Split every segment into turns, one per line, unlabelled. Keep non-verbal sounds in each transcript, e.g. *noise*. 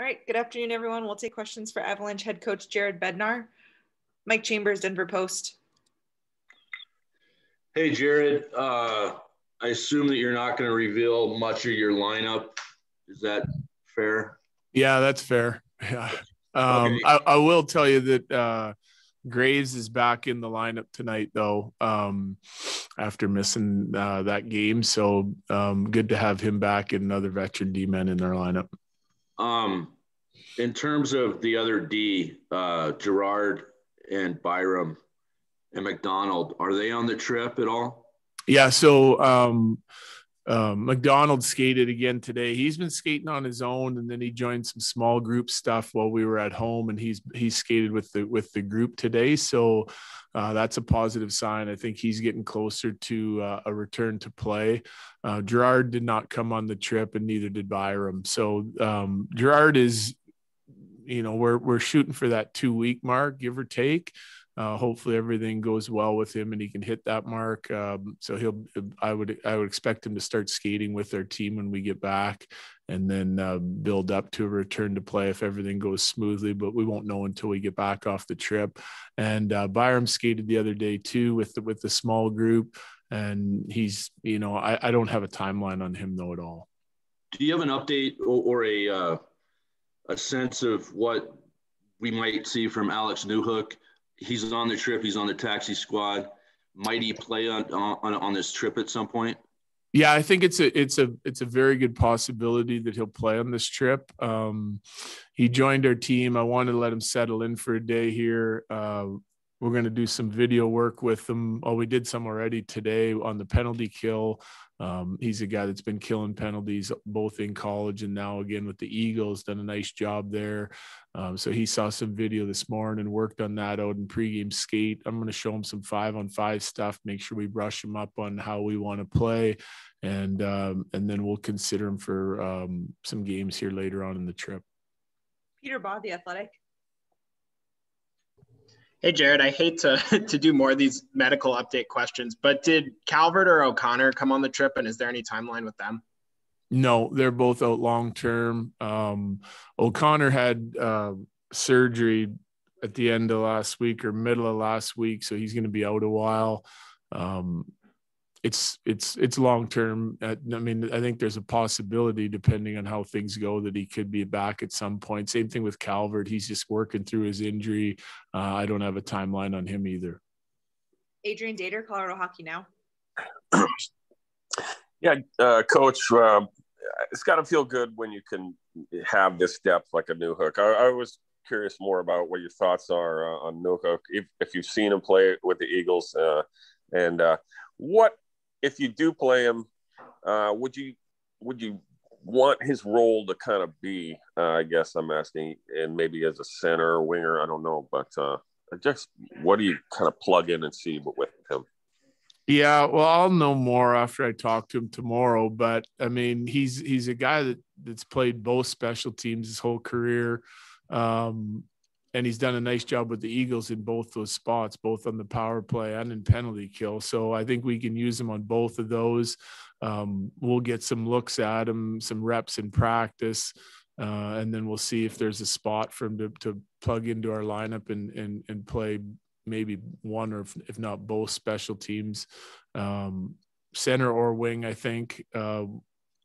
All right. Good afternoon, everyone. We'll take questions for Avalanche head coach Jared Bednar. Mike Chambers, Denver Post.
Hey, Jared. Uh, I assume that you're not going to reveal much of your lineup. Is that fair?
Yeah, that's fair. Yeah. Um, okay. I, I, will tell you that uh, Graves is back in the lineup tonight, though, um, after missing uh, that game. So um, good to have him back and another veteran D man in their lineup.
Um, in terms of the other D, uh, Girard and Byram and MacDonald, are they on the trip at all?
Yeah. So um, um, MacDonald skated again today. He's been skating on his own, and then he joined some small group stuff while we were at home, and he's he skated with the with the group today. So uh, that's a positive sign. I think he's getting closer to uh, a return to play. Uh, Girard did not come on the trip, and neither did Byram. So um, Girard is, you know, we're we're shooting for that two week mark, give or take. Uh, hopefully everything goes well with him and he can hit that mark. Um, so he'll, I would, I would expect him to start skating with our team when we get back, and then uh, build up to a return to play if everything goes smoothly. But we won't know until we get back off the trip. And uh, Byram skated the other day too with the, with the small group, and he's, you know, I, I don't have a timeline on him though at all.
Do you have an update or, or a uh, a sense of what we might see from Alex Newhook? He's on the trip. He's on the taxi squad. Might he play on on, on this trip at some point?
Yeah, I think it's a it's a it's a very good possibility that he'll play on this trip. Um, he joined our team. I wanted to let him settle in for a day here. Uh, we're going to do some video work with him. Oh, we did some already today on the penalty kill. Um, he's a guy that's been killing penalties both in college and now again with the Eagles. Done a nice job there. Um, so he saw some video this morning and worked on that out in pregame skate. I'm going to show him some five on five stuff. Make sure we brush him up on how we want to play, and um, and then we'll consider him for um, some games here later on in the trip.
Peter Baugh, the Athletic.
Hey, Jared, I hate to, *laughs* to do more of these medical update questions, but did Calvert or O'Connor come on the trip and is there any timeline with them?
No, they're both out long term. Um, O'Connor had uh, surgery at the end of last week or middle of last week, so he's going to be out a while. Um, it's it's it's long term. I mean, I think there's a possibility, depending on how things go, that he could be back at some point. Same thing with Calvert. He's just working through his injury. Uh, I don't have a timeline on him either.
Adrian Dater, Colorado Hockey Now. *clears throat*
yeah, uh, Coach. Uh, it's got to feel good when you can have this depth like a Newhook. I, I was curious more about what your thoughts are uh, on Newhook, if, if you've seen him play with the Eagles, uh, and uh, what if you do play him, uh, would you would you want his role to kind of be? Uh, I guess I'm asking, and maybe as a center or winger, I don't know, but uh, just what do you kind of plug in and see with him?
Yeah, well, I'll know more after I talk to him tomorrow. But I mean, he's he's a guy that that's played both special teams his whole career. Um, and he's done a nice job with the Eagles in both those spots, both on the power play and in penalty kill. So I think we can use him on both of those. Um, we'll get some looks at him, some reps in practice, uh, and then we'll see if there's a spot for him to, to plug into our lineup and and and play maybe one or if, if not both special teams, um, center or wing. I think uh,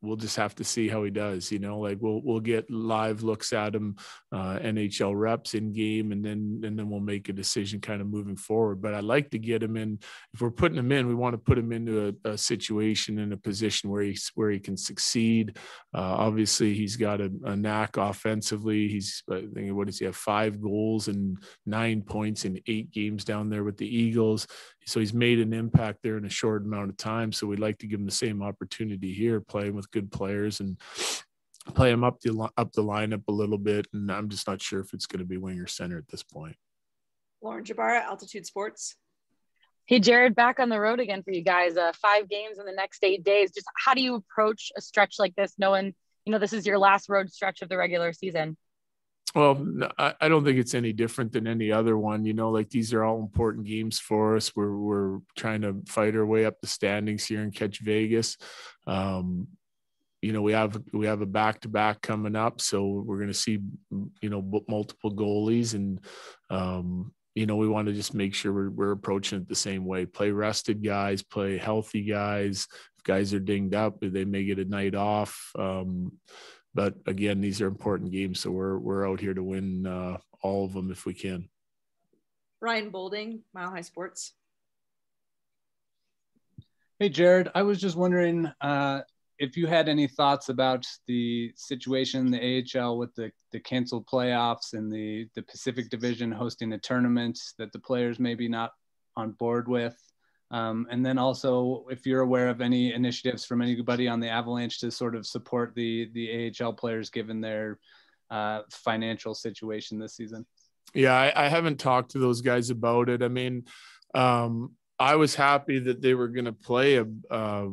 we'll just have to see how he does. You know, like we'll we'll get live looks at him, uh, NHL reps in game, and then and then we'll make a decision kind of moving forward. But I like to get him in. If we're putting him in, we want to put him into a, a situation in a position where he's where he can succeed. Uh, obviously, he's got a, a, knack offensively. He's I think what does he have? Five goals and nine points in eight games down there with the Eagles. So he's made an impact there in a short amount of time. So we'd like to give him the same opportunity here, playing with good players and play him up the up the lineup a little bit. And I'm just not sure if it's going to be winger center at this point.
Lauren Jabara, Altitude Sports.
Hey, Jared, back on the road again for you guys. Uh, five games in the next eight days. Just how do you approach a stretch like this, knowing you know this is your last road stretch of the regular season?
Well, I don't think it's any different than any other one. You know, like these are all important games for us. We're we're trying to fight our way up the standings here and catch Vegas. Um, you know we have we have a back to back coming up, so we're going to see you know multiple goalies, and um, you know we want to just make sure we're, we're approaching it the same way. Play rested guys, play healthy guys. If guys are dinged up, they may get a night off. Um, but again, these are important games, so we're we're out here to win uh, all of them if we can.
Ryan Boulding, Mile High Sports.
Hey, Jared, I was just wondering uh, if you had any thoughts about the situation in the AHL with the, the canceled playoffs and the, the Pacific Division hosting a tournament that the players maybe not on board with. Um, and then also, if you're aware of any initiatives from anybody on the Avalanche to sort of support the the AHL players given their uh, financial situation this season.
Yeah, I, I, haven't talked to those guys about it. I mean, um, I was happy that they were going to play a, uh,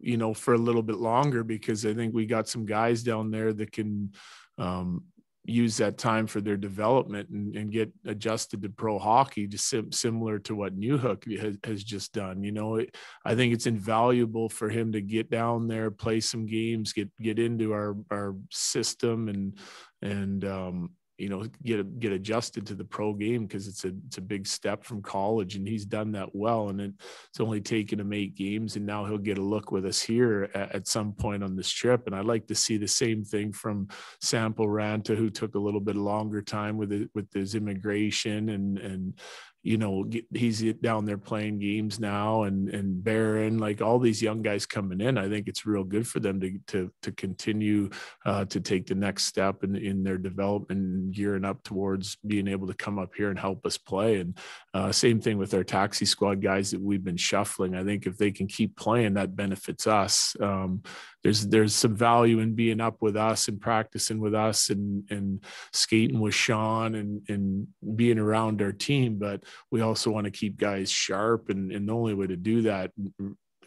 you know, for a little bit longer because I think we got some guys down there that can um, use that time for their development and, and get adjusted to pro hockey, just sim- similar to what Newhook has, has just done. You know, it, I think it's invaluable for him to get down there, play some games, get get into our our system, and and um, you know get get adjusted to the pro game because it's a it's a big step from college and he's done that well and it, it's only taken him eight games and now he'll get a look with us here at, at some point on this trip. And I'd like to see the same thing from Sampo Ranta who took a little bit longer time with it with his immigration and and you know, he's down there playing games now and, and Barron, like all these young guys coming in, I think it's real good for them to, to, to continue uh, to take the next step in, in their development gearing up towards being able to come up here and help us play. And uh, same thing with our taxi squad guys that we've been shuffling. I think if they can keep playing, that benefits us. Um, there's there's some value in being up with us and practicing with us and and skating with Sean and and being around our team. But we also want to keep guys sharp, and and the only way to do that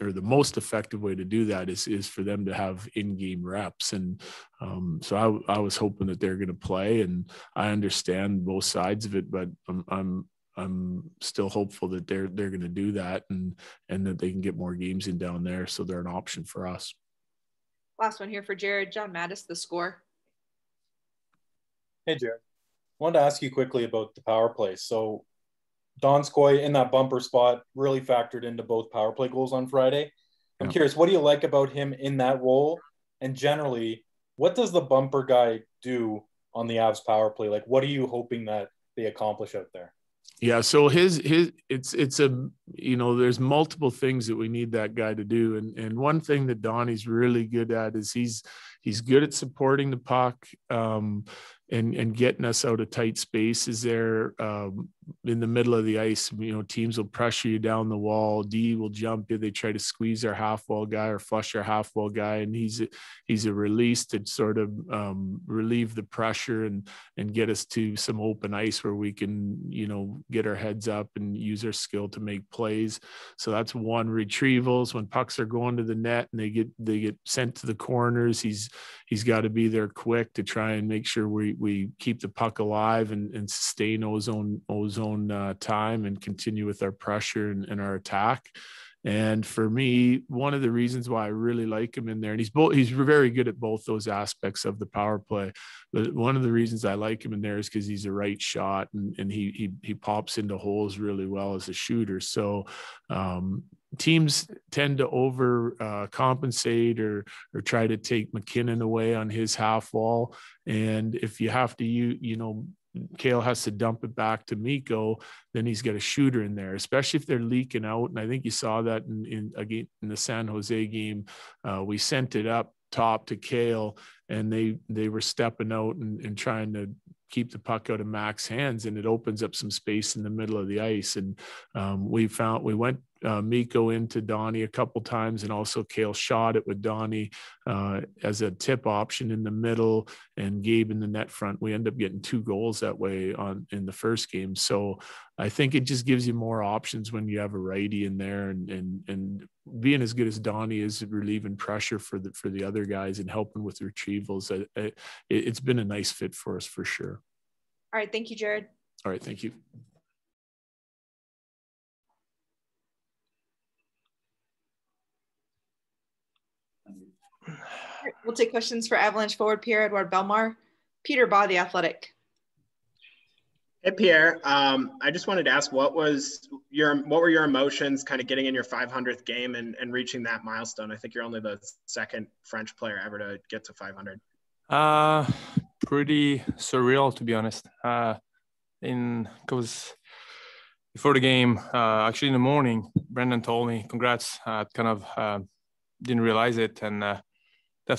or the most effective way to do that is is for them to have in-game reps and um, so I, I was hoping that they're going to play and I understand both sides of it but I'm I'm I'm still hopeful that they're they're going to do that and and that they can get more games in down there so they're an option for us.
Last one here for Jared. John Matisz, the score.
Hey, Jared. I wanted to ask you quickly about the power play. So, Donskoy in that bumper spot really factored into both power play goals on Friday. I'm yeah. curious, what do you like about him in that role? And generally, what does the bumper guy do on the Avs power play? Like, what are you hoping that they accomplish out there?
Yeah, so his his it's it's a you know there's multiple things that we need that guy to do, and and one thing that Donnie's really good at is he's he's good at supporting the puck. Um, and and getting us out of tight spaces there um, in the middle of the ice. You know, teams will pressure you down the wall. D will jump you. They try to squeeze our half wall guy or flush our half wall guy, and he's a, he's a release to sort of um, relieve the pressure and and get us to some open ice where we can you know get our heads up and use our skill to make plays. So that's one. Retrievals when pucks are going to the net and they get they get sent to the corners. He's he's got to be there quick to try and make sure we we keep the puck alive and, and sustain ozone ozone uh, time and continue with our pressure and, and, our attack. And for me, one of the reasons why I really like him in there, and he's both he's very good at both those aspects of the power play. But one of the reasons I like him in there is because he's a right shot and, and he he he pops into holes really well as a shooter. So um, teams tend to over uh, compensate or or try to take MacKinnon away on his half wall. And if you have to, you you know, Cale has to dump it back to Mikko, then he's got a shooter in there, especially if they're leaking out. And I think you saw that in, in again in the San Jose game. Uh, we sent it up top to Cale, and they they were stepping out and, and trying to keep the puck out of Mac's hands, and it opens up some space in the middle of the ice. And um, we found we went uh, Mikko into Donnie a couple times, and also Cale shot it with Donnie uh, as a tip option in the middle, and Gabe in the net front. We end up getting two goals that way on in the first game. So I think it just gives you more options when you have a righty in there, and and and being as good as Donnie is relieving pressure for the for the other guys and helping with retrievals. It, it, it's been a nice fit for us for sure.
All right, thank you, Jared.
All right, thank you.
We'll take questions for Avalanche forward Pierre-Edouard Bellemare. Peter Baugh, The Athletic.
Hey Pierre, um, I just wanted to ask what was your what were your emotions kind of getting in your 500th game and, and reaching that milestone? I think you're only the second French player ever to get to 500.
Uh, pretty surreal to be honest. Uh, in because before the game, uh, actually in the morning, Brendan told me, "Congrats." I kind of uh, didn't realize it, and uh,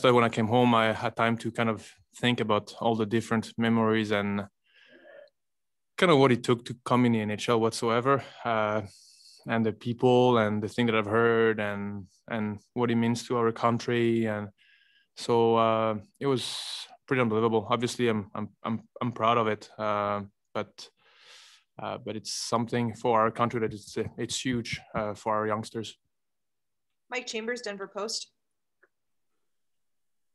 why when I came home, I had time to kind of think about all the different memories and kind of what it took to come in the NHL whatsoever, uh, and the people and the thing that I've heard and and what it means to our country, and so uh, it was pretty unbelievable. Obviously, I'm I'm I'm I'm proud of it, uh, but. Uh, but it's something for our country that it's it's huge uh, for our youngsters.
Mike Chambers, Denver Post.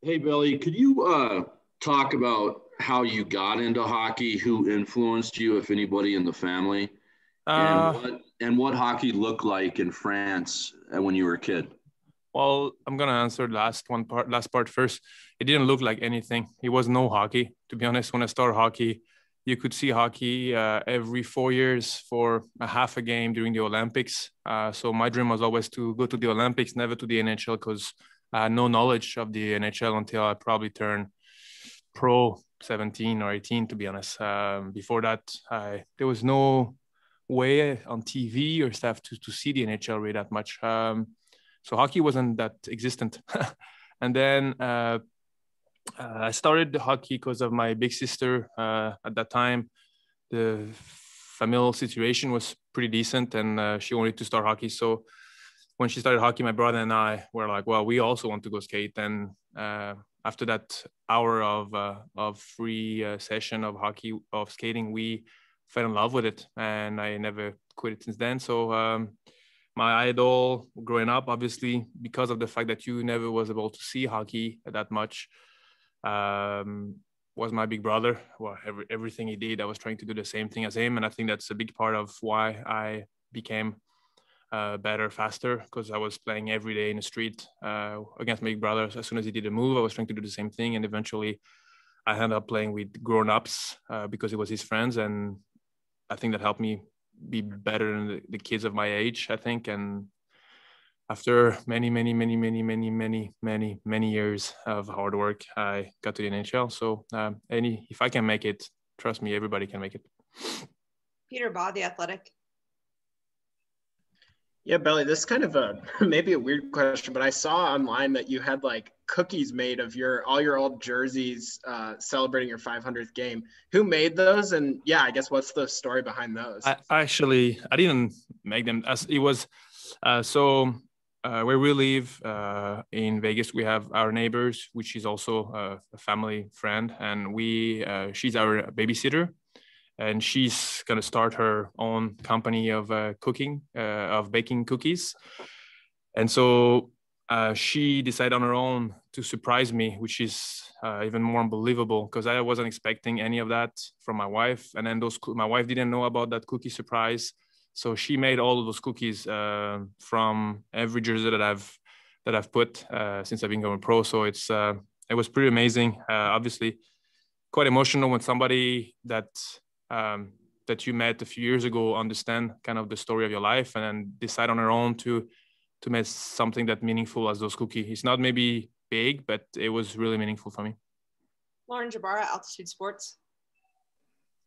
Hey Billy, could you uh, talk about how you got into hockey, who influenced you, if anybody in the family, and
Uh,
what and what hockey looked like in France uh, when you were a kid?
Well, I'm gonna answer last one part, last part first. It didn't look like anything. It was no hockey, to be honest. When I started hockey, you could see hockey uh, every four years for a half a game during the Olympics. Uh, so my dream was always to go to the Olympics, never to the NHL, because Had no knowledge of the NHL until I probably turned pro 17 or 18, to be honest. Um, before that, I, there was no way on TV or stuff to, to see the NHL really that much. Um, so hockey wasn't that existent. *laughs* and then uh, uh, I started the hockey because of my big sister. Uh, at that time, the familial situation was pretty decent, and uh, she wanted to start hockey. So when she started hockey, my brother and I were like, "Well, we also want to go skate." And uh, after that hour of uh, of free uh, session of hockey of skating, we fell in love with it, and I never quit it since then. So. Um, my idol growing up, obviously, because of the fact that you never was able to see hockey that much, um, was my big brother. Well, every, everything he did, I was trying to do the same thing as him, and I think that's a big part of why I became uh, better, faster, because I was playing every day in the street uh, against my big. As soon as he did a move, I was trying to do the same thing, and eventually, I ended up playing with grown-ups uh, because it was his friends, and I think that helped me be better than the, the kids of my age. I think, and after many, many, many, many, many, many, many, many years of hard work, I got to the NHL. So, um, any if I can make it, trust me, everybody can make it.
Peter Baugh, The Athletic.
Yeah, Belly, this is kind of a *laughs* maybe a weird question, but I saw online that you had like cookies made of your all your old jerseys uh, celebrating your 500th game. Who made those? And yeah, I guess what's the story behind those?
I actually I didn't make them as it was. Uh, so uh, where we live uh, in Vegas, we have our neighbors, which is also a, a family friend, and we uh, she's our babysitter, and she's gonna start her own company of uh, cooking, uh, of baking cookies, and so uh, she decided on her own to surprise me, which is even more unbelievable because I wasn't expecting any of that from my wife, and then those my wife didn't know about that cookie surprise so she made all of those cookies uh, from every jersey that I've that I've put uh, since I've been going pro. So it's uh, it was pretty amazing. Uh, obviously, quite emotional when somebody that um, that you met a few years ago understand kind of the story of your life and then decide on her own to to make something that meaningful as those cookies. It's not maybe big, but it was really meaningful for me.
Lauren Jabara, Altitude Sports.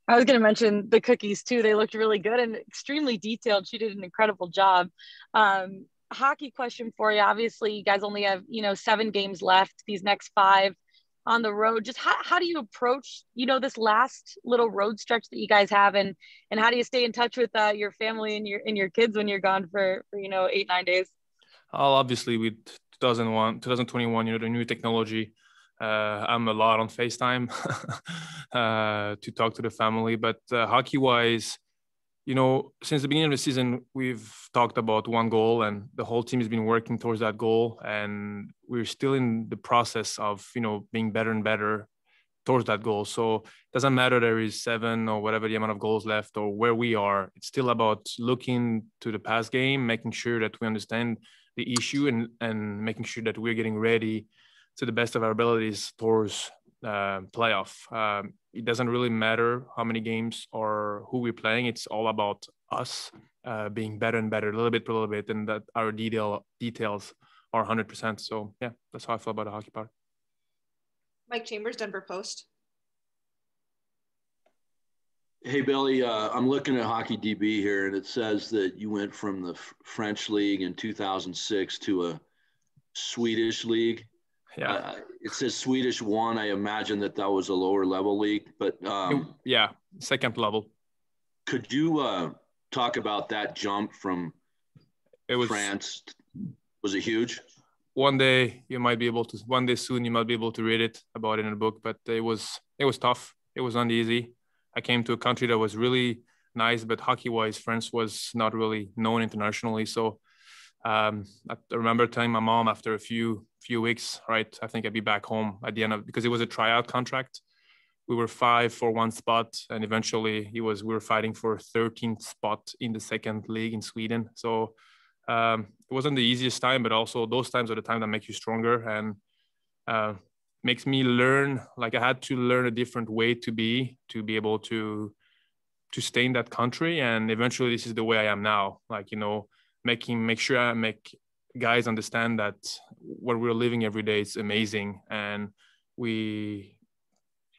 I was going to mention the cookies too. They looked really good and extremely detailed. She did an incredible job. Um, hockey question for you. Obviously, you guys only have you know seven games left. These next five on the road. Just how, how do you approach you know this last little road stretch that you guys have, and and how do you stay in touch with uh, your family and your and your kids when you're gone for, for you know eight nine days?
Well, obviously with 2001, 2021, you know the new technology uh, I'm a lot on FaceTime *laughs* uh, to talk to the family. But uh, hockey wise, you know, since the beginning of the season, we've talked about one goal, and the whole team has been working towards that goal. And we're still in the process of, you know, being better and better towards that goal. So it doesn't matter there is seven or whatever the amount of goals left or where we are. It's still about looking to the past game, making sure that we understand the issue and and making sure that we're getting ready to the best of our abilities towards uh, playoff. Um, it doesn't really matter how many games or who we're playing. It's all about us uh, being better and better, a little bit per little bit, and that our detail details are 100%. So yeah, that's how I feel about the hockey part.
Mike Chambers, Denver Post.
Hey Billy, uh, I'm looking at Hockey DB here, and it says that you went from the F- French league in 2006 to a Swedish league.
Yeah,
uh, it says Swedish one. I imagine that that was a lower level league, but um,
yeah, second level.
Could you uh, talk about that jump from
it was,
France? Was it huge?
One day you might be able to. One day soon you might be able to read it about it in a book, but it was it was tough. It was not easy. I came to a country that was really nice, but hockey wise, France was not really known internationally. So um, I remember telling my mom after a few few weeks, right? I think I'd be back home at the end of because it was a tryout contract. We were five for one spot, and eventually it was we were fighting for 13th spot in the second league in Sweden. So um, it wasn't the easiest time, but also those times are the time that make you stronger and uh, makes me learn. Like I had to learn a different way to be to be able to to stay in that country, and eventually this is the way I am now. Like you know making make sure I make guys understand that what we're living every day is amazing. And we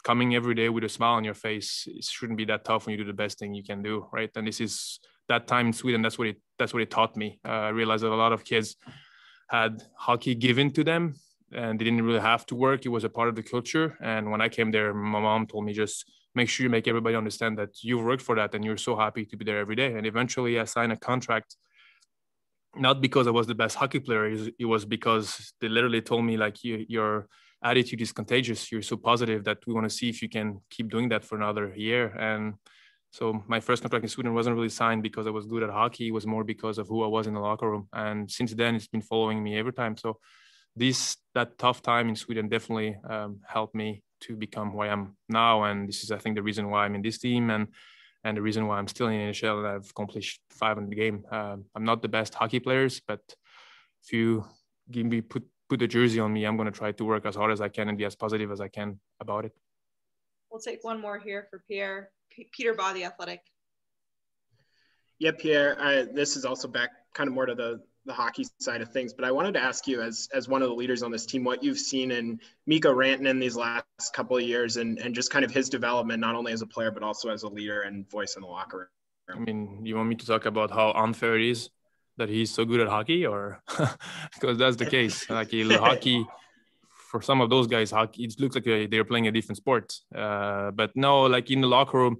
coming every day with a smile on your face it shouldn't be that tough when you do the best thing you can do right? And this is that time in sweden that's what it that's what it taught me. Uh, i realized that a lot of kids had hockey given to them and they didn't really have to work. It was a part of the culture. And when i came there my mom told me just make sure you make everybody understand that you've worked for that and you're so happy to be there every day. And eventually i signed a contract not because I was the best hockey player. It was because they literally told me like you, your attitude is contagious. You're so positive that we want to see if you can keep doing that for another year. And so my first contract in Sweden wasn't really signed because I was good at hockey. It was more because of who I was in the locker room. And since then, it's been following me every time. So this that tough time in Sweden definitely um, helped me to become who I am now. And this is, I think, the reason why I'm in this team and and the reason why I'm still in NHL and I've accomplished 500 game. Um, I'm not the best hockey players, but if you give me put put the jersey on me, I'm going to try to work as hard as I can and be as positive as I can about it.
We'll take one more here for Pierre. P- Peter Baugh, the athletic.
Yeah, Pierre. I, this is also back kind of more to the the hockey side of things, but I wanted to ask you, as as one of the leaders on this team, what you've seen in Mikko Rantanen these last couple of years, and and just kind of his development, not only as a player but also as a leader and voice in the locker room.
I mean, you want me to talk about how unfair it is that he's so good at hockey, or *laughs* because that's the case. Like *laughs* hockey, for some of those guys, hockey it looks like they're playing a different sport. Uh, but no, like in the locker room,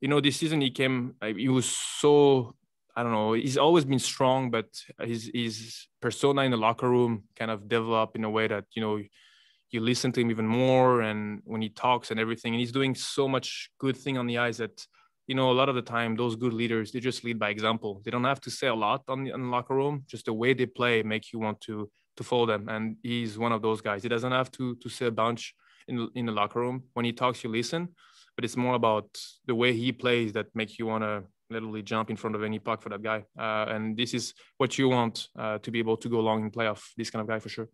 you know, this season he came, he was so I don't know. He's always been strong, but his his persona in the locker room kind of developed in a way that you know you listen to him even more, and when he talks and everything, and he's doing so much good thing on the ice that you know a lot of the time those good leaders they just lead by example. They don't have to say a lot on the, on the locker room. Just the way they play make you want to to follow them, and he's one of those guys. He doesn't have to to say a bunch in in the locker room. When he talks, you listen, but it's more about the way he plays that make you want to literally jump in front of any puck for that guy. Uh, and this is what you want uh, to be able to go long in playoff. This kind of guy for sure.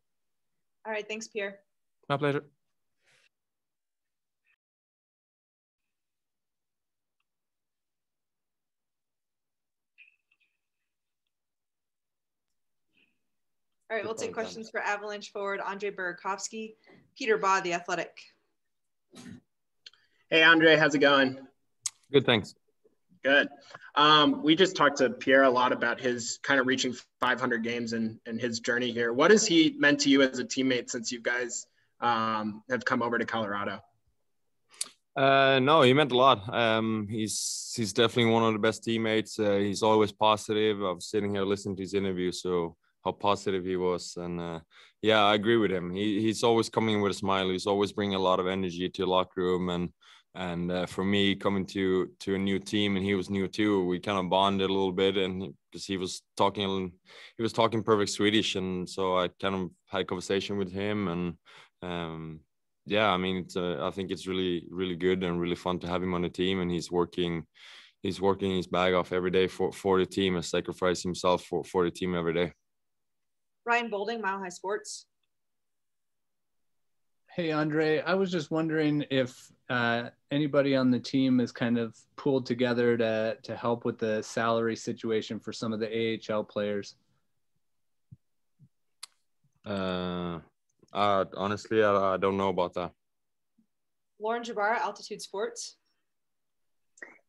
All right, thanks, Pierre.
My pleasure.
All right, we'll take questions for Avalanche forward Andre Burakovsky, Peter Baugh, the Athletic.
Hey, Andre, how's it going?
Good, thanks.
Good. Um, we just talked to Pierre a lot about his kind of reaching 500 games and, and his journey here. What has he meant to you as a teammate since you guys um, have come over to Colorado?
Uh, no, he meant a lot. Um, he's he's definitely one of the best teammates. Uh, he's always positive. I was sitting here listening to his interview, so how positive he was, and uh, yeah, I agree with him. He he's always coming with a smile. He's always bringing a lot of energy to the locker room, and and uh, for me coming to to a new team and he was new too we kind of bonded a little bit and because he was talking he was talking perfect swedish and so i kind of had a conversation with him and um, yeah i mean it's uh, i think it's really really good and really fun to have him on the team and he's working he's working his bag off every day for for the team and sacrificing himself for for the team every day.
Ryan boulding mile high sports
Hey, Andre, I was just wondering if uh, anybody on the team is kind of pulled together to, to help with the salary situation for some of the AHL players.
Uh, uh, honestly, I, I don't know about that.
Lauren Jabara, Altitude Sports.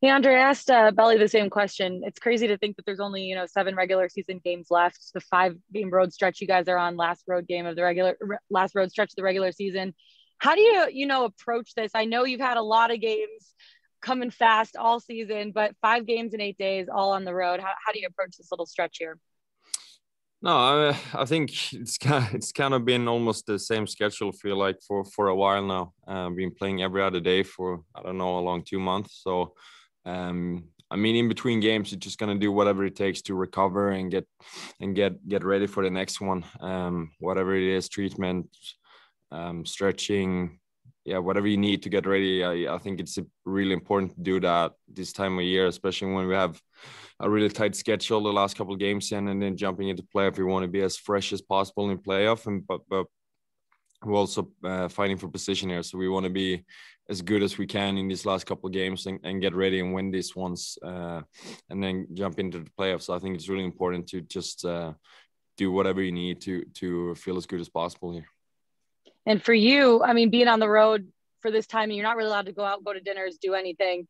Hey, Andre, asked uh, Belly the same question. It's crazy to think that there's only, you know, seven regular season games left. The five game road stretch you guys are on, last road game of the regular, last road stretch of the regular season. How do you, you know, approach this? I know you've had a lot of games coming fast all season, but five games in eight days, all on the road. How, how do you approach this little stretch here?
No, I, I think it's kind of, *laughs* it's kind of been almost the same schedule. Feel like for for a while now. Uh, been playing every other day for I don't know along two months. So um, I mean, in between games, you're just gonna do whatever it takes to recover and get and get get ready for the next one. Um, whatever it is, treatment, um, stretching, yeah, whatever you need to get ready. I, I think it's really important to do that this time of year, especially when we have a really tight schedule the last couple of games and then jumping into playoff. We want to be as fresh as possible in playoff, and but but we're also uh, fighting for position here, so we want to be as good as we can in these last couple of games and, and get ready and win these ones uh, and then jump into the playoffs. So I think it's really important to just uh, do whatever you need to to feel as good as possible here.
And for you, I mean, being on the road for this time, and you're not really allowed to go out, go to dinners, do anything.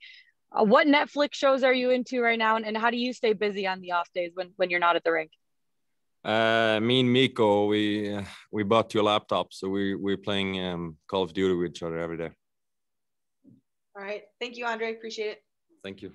Uh, what Netflix shows are you into right now, and, and how do you stay busy on the off days when when you're not at the rink?
Uh, me and Mikko, we uh, we bought two laptops, so we we're playing um, Call of Duty with each other every day.
All right. Thank you, Andre. Appreciate it.
Thank you.